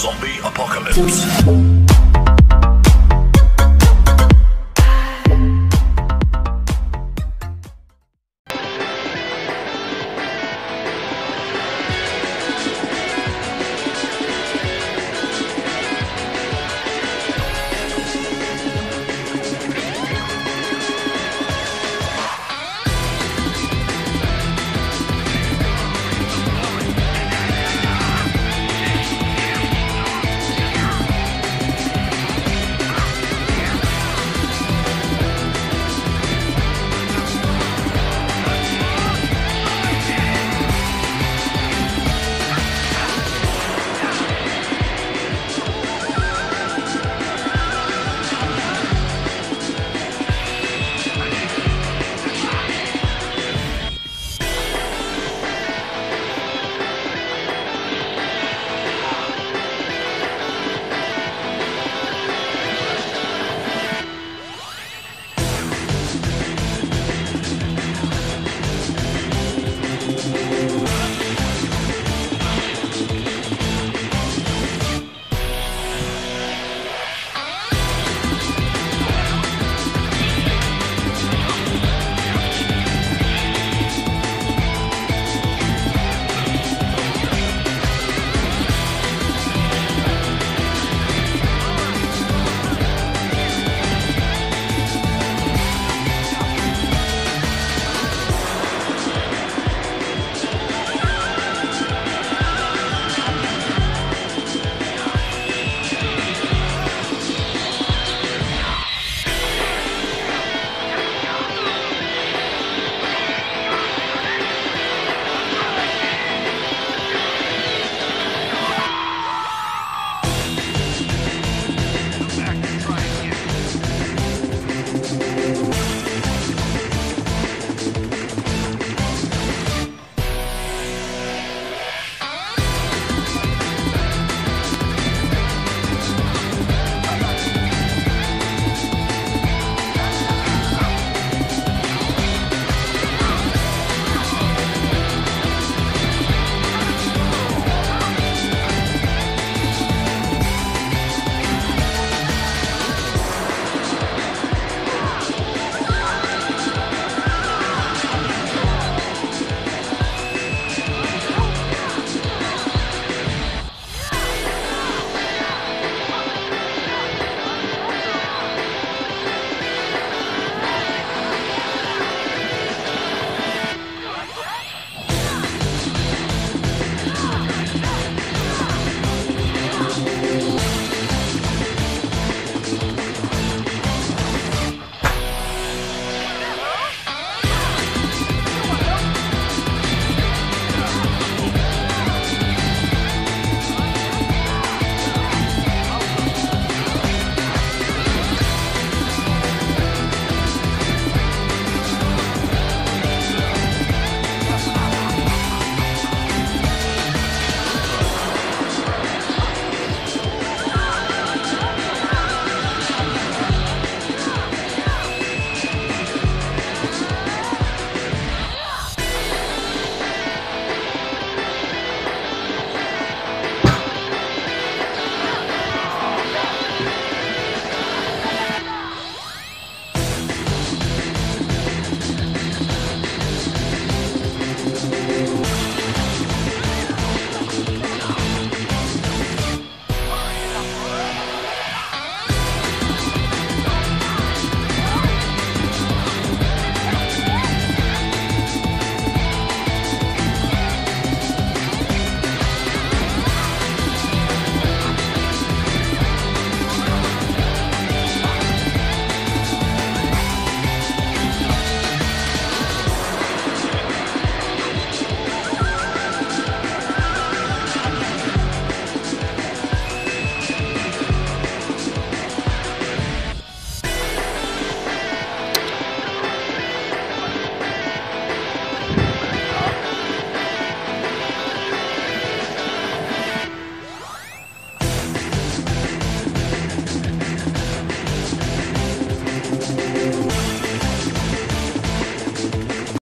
Zombie Apocalypse.